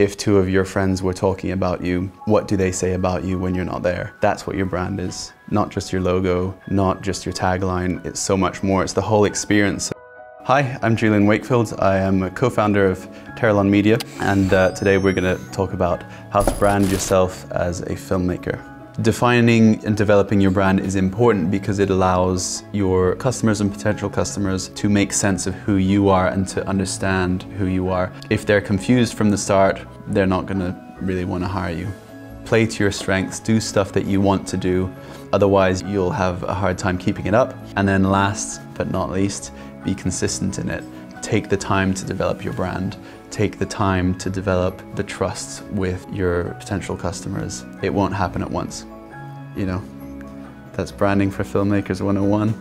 If two of your friends were talking about you, what do they say about you when you're not there? That's what your brand is. Not just your logo, not just your tagline, it's so much more. It's the whole experience. Hi, I'm Julian Wakefield. I am a co-founder of Teralon Media and uh, today we're going to talk about how to brand yourself as a filmmaker. Defining and developing your brand is important because it allows your customers and potential customers to make sense of who you are and to understand who you are. If they're confused from the start, they're not going to really want to hire you. Play to your strengths, do stuff that you want to do, otherwise you'll have a hard time keeping it up. And then last but not least, be consistent in it. Take the time to develop your brand. Take the time to develop the trust with your potential customers. It won't happen at once. You know, that's branding for filmmakers 101.